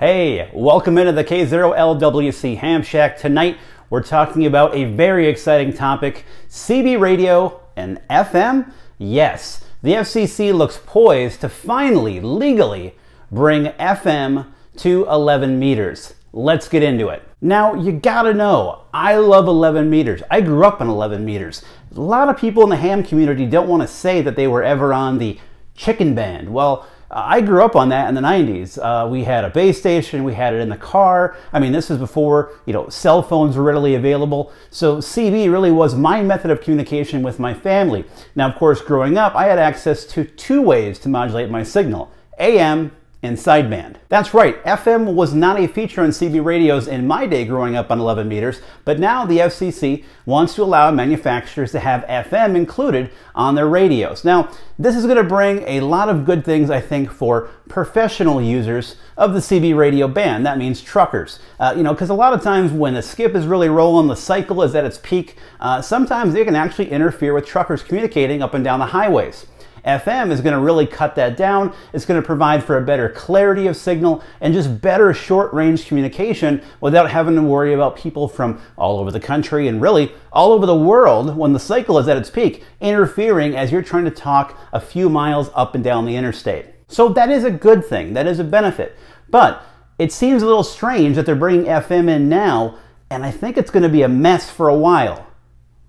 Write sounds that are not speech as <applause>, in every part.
Hey, welcome into the K0LWC Ham Shack. Tonight we're talking about a very exciting topic CB radio and FM. Yes, the FCC looks poised to finally legally bring FM to 11 meters. Let's get into it. Now, you gotta know, I love 11 meters. I grew up on 11 meters. A lot of people in the ham community don't want to say that they were ever on the chicken band. Well, I grew up on that in the 90s. Uh, we had a base station, we had it in the car. I mean, this is before, you know, cell phones were readily available. So CB really was my method of communication with my family. Now, of course, growing up, I had access to two ways to modulate my signal, AM and sideband. That's right, FM was not a feature on CB radios in my day growing up on 11 meters, but now the FCC wants to allow manufacturers to have FM included on their radios. Now, this is going to bring a lot of good things, I think, for professional users of the CB radio band. That means truckers. Uh, you know, because a lot of times when the skip is really rolling, the cycle is at its peak, uh, sometimes they can actually interfere with truckers communicating up and down the highways. FM is going to really cut that down. It's going to provide for a better clarity of signal and just better short range communication without having to worry about people from all over the country and really all over the world when the cycle is at its peak interfering as you're trying to talk a few miles up and down the interstate. So that is a good thing. That is a benefit. But it seems a little strange that they're bringing FM in now, and I think it's going to be a mess for a while.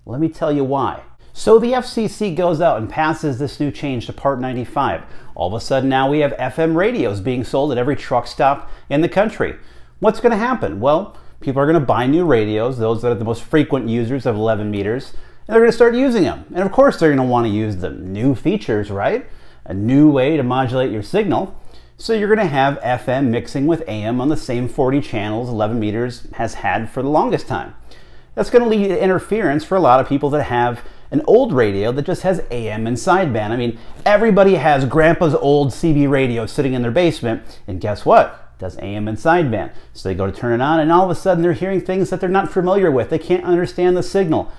Let me tell you why. So the FCC goes out and passes this new change to Part 95. All of a sudden now we have FM radios being sold at every truck stop in the country. What's going to happen? Well, people are going to buy new radios, those that are the most frequent users of 11 meters, and they're going to start using them. And of course they're going to want to use the new features, right? A new way to modulate your signal. So you're going to have FM mixing with AM on the same 40 channels 11 meters has had for the longest time. That's going to lead to interference for a lot of people that have an old radio that just has AM and sideband. I mean, everybody has grandpa's old CB radio sitting in their basement, and guess what? Does AM and sideband. So they go to turn it on, and all of a sudden they're hearing things that they're not familiar with. They can't understand the signal.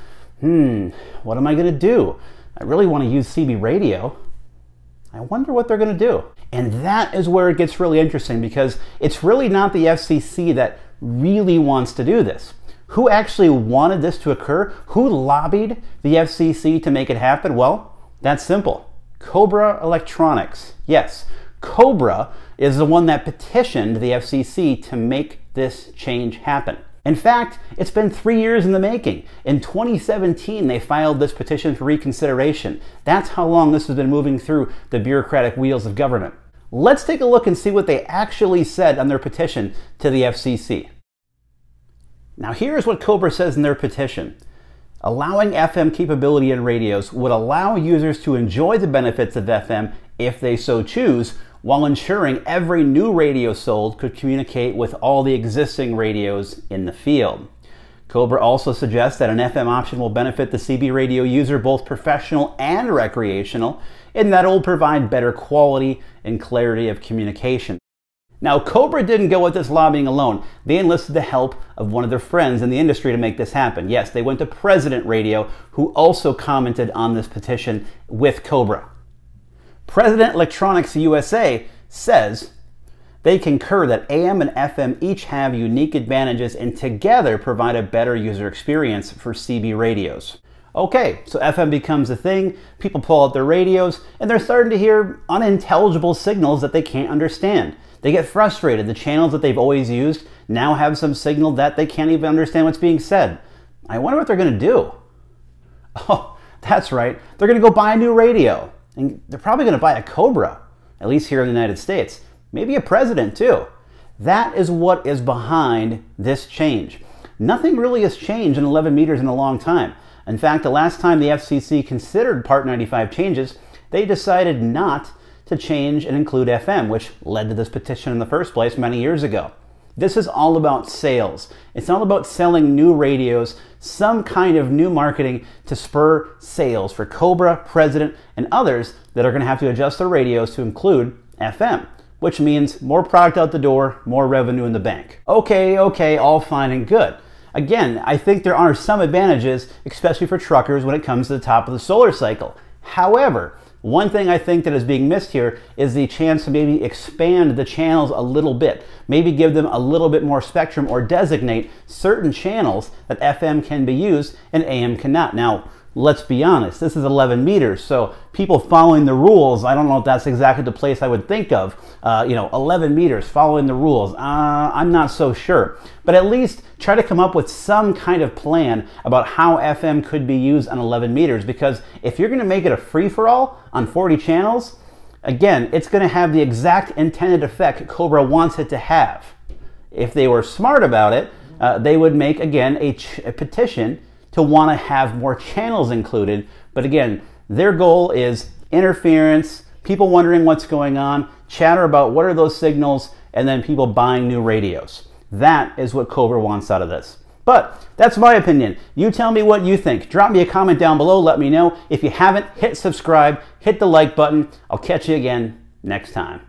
Hmm, what am I going to do? I really want to use CB radio. I wonder what they're going to do. And that is where it gets really interesting because it's really not the FCC that really wants to do this. Who actually wanted this to occur? Who lobbied the FCC to make it happen? Well, that's simple. Cobra Electronics. Yes, Cobra is the one that petitioned the FCC to make this change happen. In fact, it's been three years in the making. In 2017, they filed this petition for reconsideration. That's how long this has been moving through the bureaucratic wheels of government. Let's take a look and see what they actually said on their petition to the FCC. Now here's what Cobra says in their petition. Allowing FM capability in radios would allow users to enjoy the benefits of FM if they so choose, while ensuring every new radio sold could communicate with all the existing radios in the field. Cobra also suggests that an FM option will benefit the CB radio user, both professional and recreational, in that it will provide better quality and clarity of communication. Now, Cobra didn't go with this lobbying alone. They enlisted the help of one of their friends in the industry to make this happen. Yes, they went to President Radio, who also commented on this petition with Cobra. President Electronics USA says they concur that AM and FM each have unique advantages and together provide a better user experience for CB radios. Okay, so FM becomes a thing, people pull out their radios, and they're starting to hear unintelligible signals that they can't understand. They get frustrated. The channels that they've always used now have some signal that they can't even understand what's being said. I wonder what they're going to do. <laughs> Oh, that's right. They're going to go buy a new radio. And they're probably going to buy a Cobra, at least here in the United States. Maybe a president, too. That is what is behind this change. Nothing really has changed in 11 meters in a long time. In fact, the last time the FCC considered Part 95 changes, they decided not to change and include FM, which led to this petition in the first place many years ago. This is all about sales. It's all about selling new radios, some kind of new marketing to spur sales for Cobra, President, and others that are going to have to adjust their radios to include FM, which means more product out the door, more revenue in the bank. Okay, okay, all fine and good. Again, I think there are some advantages, especially for truckers when it comes to the top of the solar cycle. However, One thing I think that is being missed here is the chance to maybe expand the channels a little bit. Maybe give them a little bit more spectrum or designate certain channels that FM can be used and AM cannot. Now, let's be honest, this is 11 meters, so people following the rules, I don't know if that's exactly the place I would think of. Uh, you know, 11 meters, following the rules, uh, I'm not so sure. But at least try to come up with some kind of plan about how FM could be used on 11 meters, because if you're gonna make it a free-for-all on 40 channels, again, it's gonna have the exact intended effect Cobra wants it to have. If they were smart about it, uh, they would make, again, a, a petition to want to have more channels included. But again, their goal is interference, people wondering what's going on, chatter about what are those signals, and then people buying new radios. That is what Cobra wants out of this. But that's my opinion. You tell me what you think. Drop me a comment down below. Let me know. If you haven't, hit subscribe, hit the like button. I'll catch you again next time.